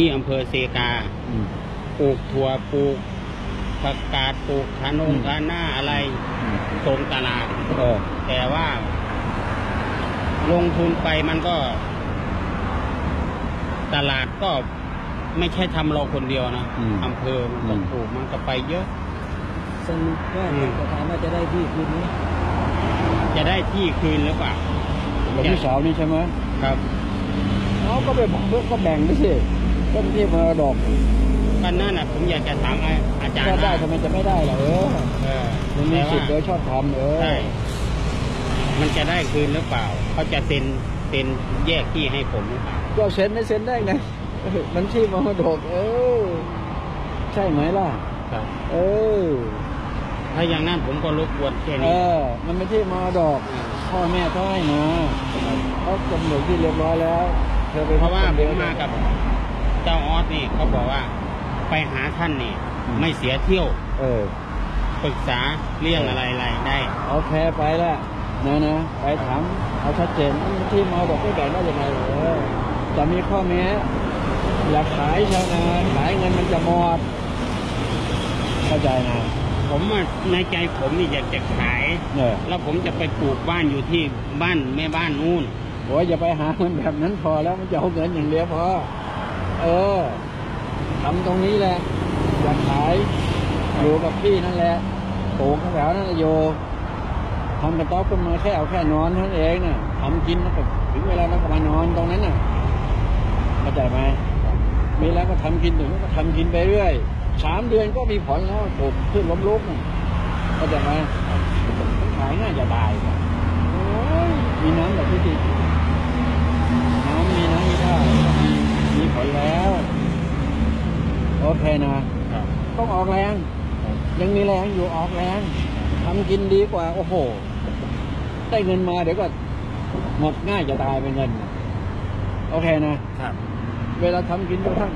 ที่อำเภอเซกาอืมปลูกถั่วปลูกผักกาดปลูกขนงอืมคาหน้าอะไรอืมส่งตลาดเออแต่ว่า ลงทุนไปมันก็ ตลาดก็ไม่ใช่ทำเราคนเดียวนะอืมอำเภอมันก็อืมปลูกมันก็ไปเยอะสรุปว่าอืมจะถามว่าจะได้ที่คืนไหมจะได้ที่คืนหรือเปล่ากับพี่สาวนี่ใช่ไหมครับเขาก็ไปบอกเพื่อก็แบ่งไปสิก็ ไม่ที่มรดกก็นั่นน่ะผมอยากจะถามอาจารย์ถ้าได้ว่าทำไมจะไม่ได้ล่ะเออเออมันมีแต่สิว่าทธิ์โดยชอบทำเออใช่มันจะได้คืนหรือเปล่า เขาจะเซ็นเซ็นแยกที่ให้ผมหรือเปล่าก็เซ็นไม่เซ็นได้ไงเออมันที่มรดกเออ ใช่ไหมล่ะครับเออถ้าอย่างนั้นผมก็รบกวนแค่เอนี้อมันไม่ที่มรดกพ่อแม่เขาให้มาเขากำหนดที่เรียบร้อยแล้ว เธอไปเพราะว่าคนผเดียมมากับ เจ้าออสนี่เขาบอกว่า ไปหาท่านนี่ ไม่เสียเที่ยวเออ ปรึกษาเรื่องอะไรอะไรได้โอเคไปละนะนะไปถามเอาชัดเจนที่มอบอกไม่แบ่งได้ยังไงเออจะมีข้อแม้อยากขายชาวนาขายเงินมันจะหมดเข้าใจนะผมอะในใจผมนี่อยากจะขายเนี่ยแล้วผมจะไปปลูกบ้านอยู่ที่บ้านแม่บ้านนู่น โอ้ยอย่าไปหามันแบบนั้นพอแล้วมันจะเอาเงินอย่างเดียวพอ เออทำตรงนี้แหละอยากขายอยู่กับพี่นั่นแหละปลูกแถวนั่นแหละโยทำกระต๊อบขึ้นมาแค่เอาแค่นอนเท่านั้นเองน่ะทำกินแล้วก็ถึงเวลาเราก็มานอนตรงนั้นน่ะเข้าใจไหมมีแล้วก็ทำกินถึงก็ทำกินไปเรื่อยสามเดือนก็มีผลแล้วปลูกขึ้นล้มลุกเข้าใจไหมขายง่ายจะตายโอ้ยมีน้ำแบบที่ดีน้ำมีน้ำมีท่ามีมีผลแล้ว โอเคนะครับต้องออกแรง ยังมีแรงอยู่ออกแรงทำกินดีกว่า โอ้โห ได้เงินมาเดี๋ยวก็หมดง่ายจะตายเป็นเงิน โอเคนะครับเวลาทำกินก็ทั้ง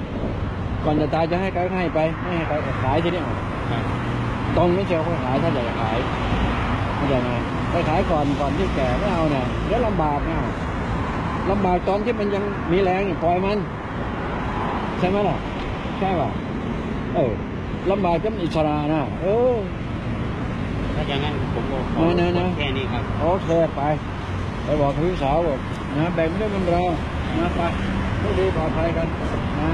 ก่อนจะตายจะให้ใครก็ให้ไปไม่ให้ใครก็ขายทีนี้เอาครับตรงไม่เชียวเขาขายถ้าอยากจะขายเข้าใจไหมไปขายก่อนก่อนที่แก่ไม่เอาเนี่ยเดี๋ยวลำบากนะลำบากตอนที่มันยังมีแรงเนี่ยปล่อยมัน ใช่ไหมล่ะ ใช่ป่ะ เออลำบากจนอิสระนะเออ ถ้าอย่างนั้นผมก็ขอนะนะนะ แค่นี้ครับ โอเคไป ไปบอกพี่สาวบอกนะแบ่งไม่ได้มันรอนะไปไม่ดีปลอดภัยกันนะ